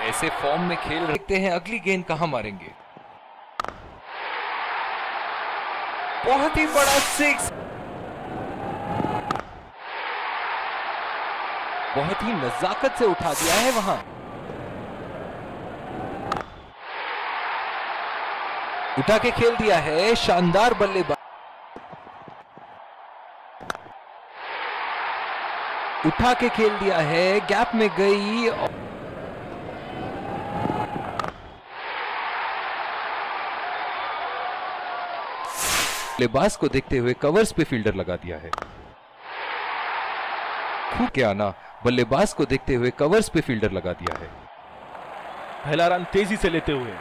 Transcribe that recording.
ऐसे फॉर्म में खेल देखते हैं अगली गेंद कहाँ मारेंगे। बहुत ही बड़ा सिक्स बहुत ही नजाकत से उठा दिया है वहाँ। उठा के खेल दिया है शानदार बल्लेबाज। उठा के खेल दिया है गैप में गई और बल्लेबाज को देखते हुए कवर्स पे फील्डर लगा दिया है। खूब के आना बल्लेबाज को देखते हुए कवर्स पे फील्डर लगा दिया है। पहला रन तेज़ी से लेते हुए।